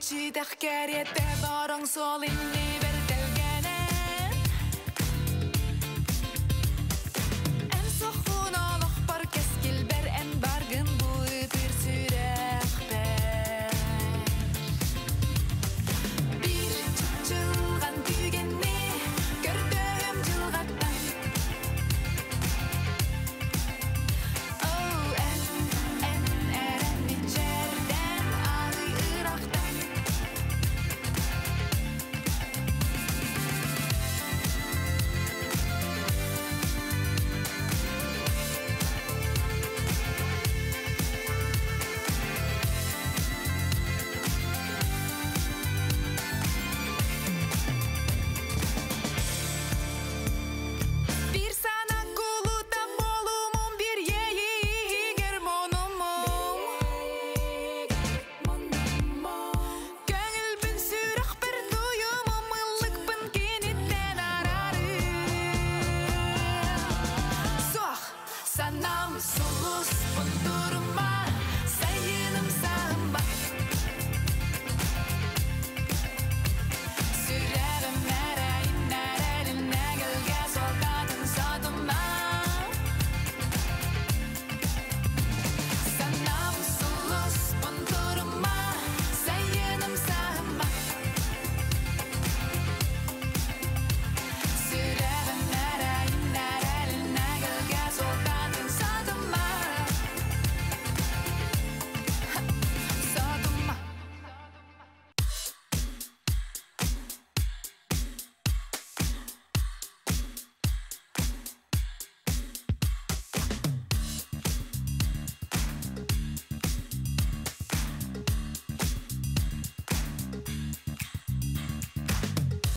Чидах кәрете барың сол иннебе Sanam sulus pendurma